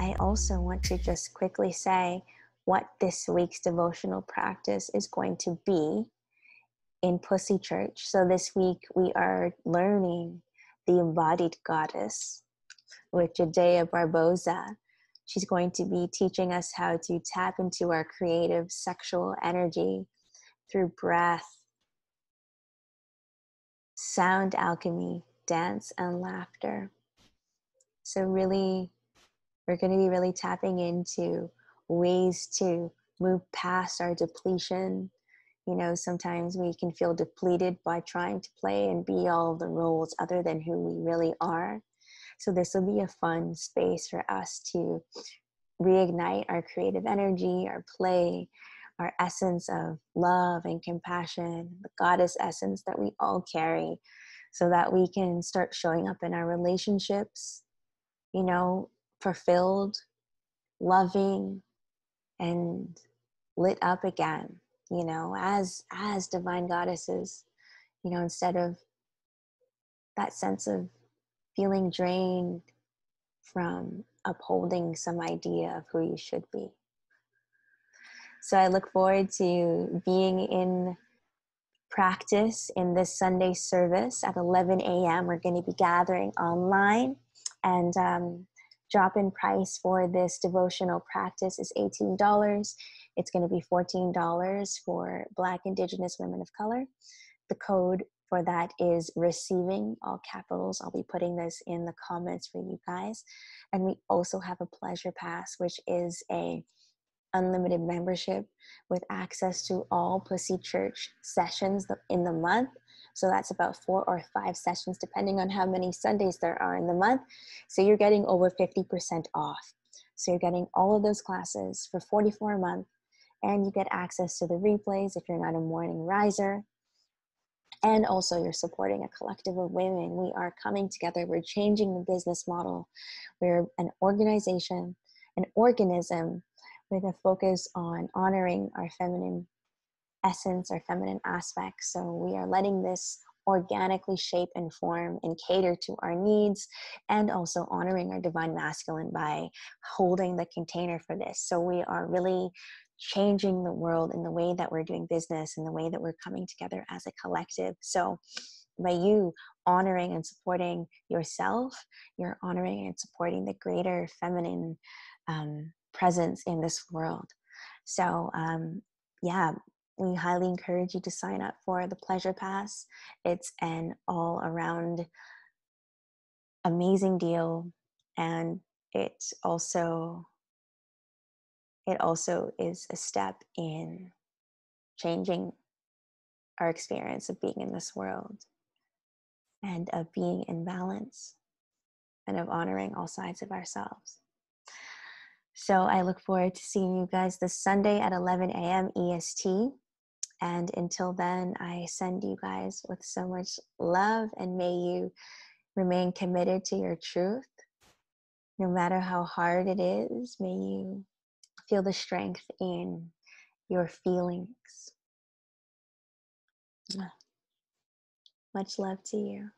I also want to just quickly say what this week's devotional practice is going to be in Pussy Church. So this week we are learning the embodied goddess with Jedaya Barboza. She's going to be teaching us how to tap into our creative sexual energy through breath, sound alchemy, dance, and laughter. So, really, we're going to be really tapping into ways to move past our depletion. You know, sometimes we can feel depleted by trying to play and be all the roles other than who we really are. So, this will be a fun space for us to reignite our creative energy, our play, our essence of love and compassion, the goddess essence that we all carry, so that we can start showing up in our relationships, you know, fulfilled, loving, and lit up again, you know, as as divine goddesses, you know, instead of that sense of feeling drained from upholding some idea of who you should be. So I look forward to being in practice in this Sunday service at 11 a.m. We're going to be gathering online, and um, drop in price for this devotional practice is $18. It's going to be $14 for Black, Indigenous women of color. The code for that is receiving all capitals. I'll be putting this in the comments for you guys. And we also have a pleasure pass, which is a unlimited membership with access to all Pussy Church sessions in the month. So that's about four or five sessions, depending on how many Sundays there are in the month. So you're getting over 50% off. So you're getting all of those classes for 44 a month, and you get access to the replays if you're not a morning riser. And also, you're supporting a collective of women. We are coming together. We're changing the business model. We're an organization, an organism with a focus on honoring our feminine essence or feminine aspects. So we are letting this organically shape and form and cater to our needs and also honoring our divine masculine by holding the container for this. So we are really changing the world in the way that we're doing business and the way that we're coming together as a collective. So by you honoring and supporting yourself, you're honoring and supporting the greater feminine um, presence in this world. So, um, yeah, we highly encourage you to sign up for the Pleasure Pass. It's an all around amazing deal, and it also it also is a step in changing our experience of being in this world and of being in balance and of honoring all sides of ourselves. So I look forward to seeing you guys this Sunday at 11 a.m. EST. And until then, I send you guys with so much love and may you remain committed to your truth. No matter how hard it is, may you feel the strength in your feelings. Much love to you.